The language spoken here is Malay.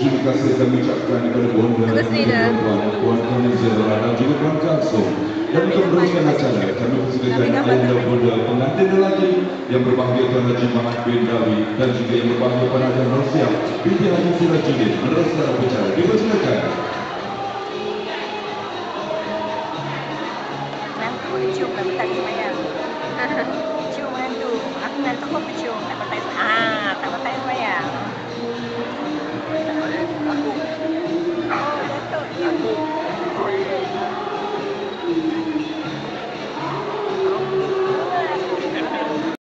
Terima kasih kami ucapkan kepada bonda. Puan Puan Kami Zahra dan juga Puan Kalsum. Dan untuk meneruskan acara, kami persilakan ayah dan bonda pengantin lelaki yang berbahagia Tuan Haji Mahat bin Dawi dan juga yang berbahagia Puan Haji Rosiah binti Haji Sirajudin meneruskan acara. Dipersilakan. Kan tak cium Papuçu.